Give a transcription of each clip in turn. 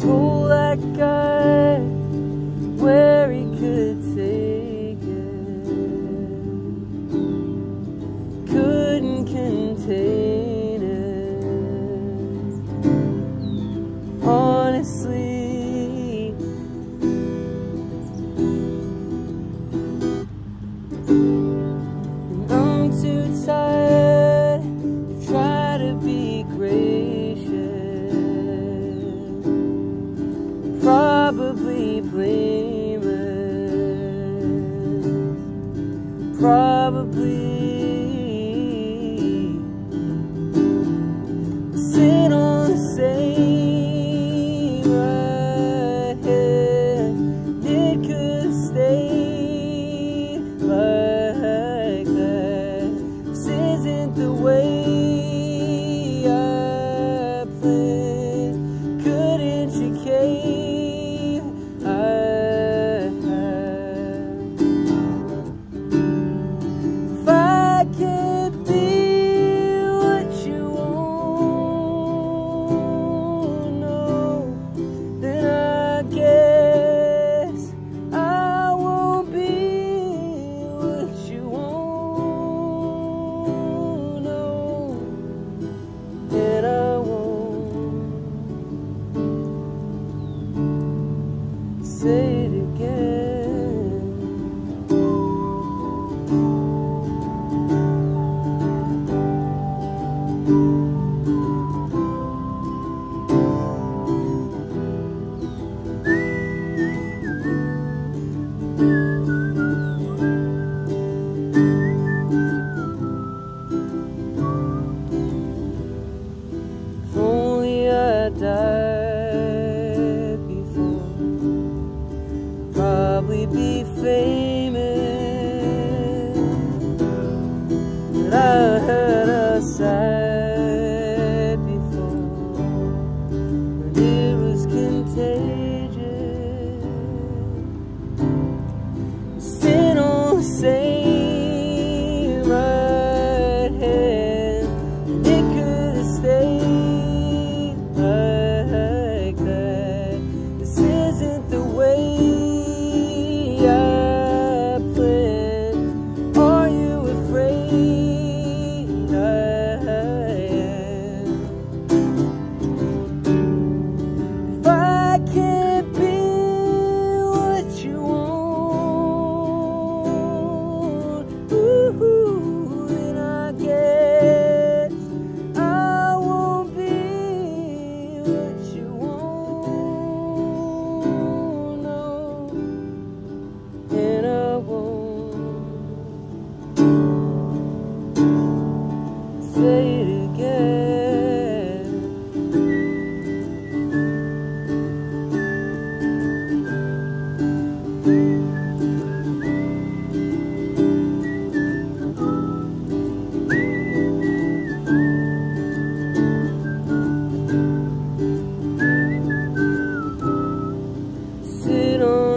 told that guy where he could take it. Couldn't contain it. Honestly. please.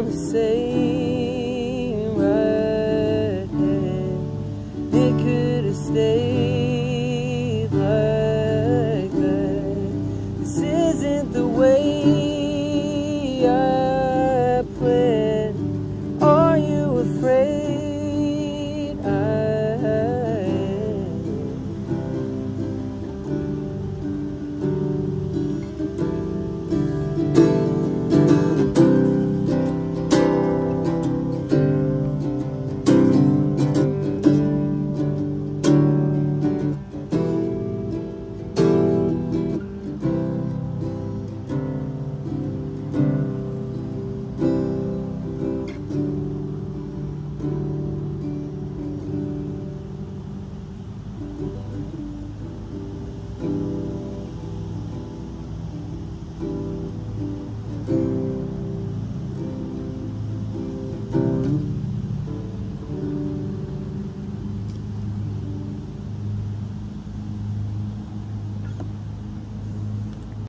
to say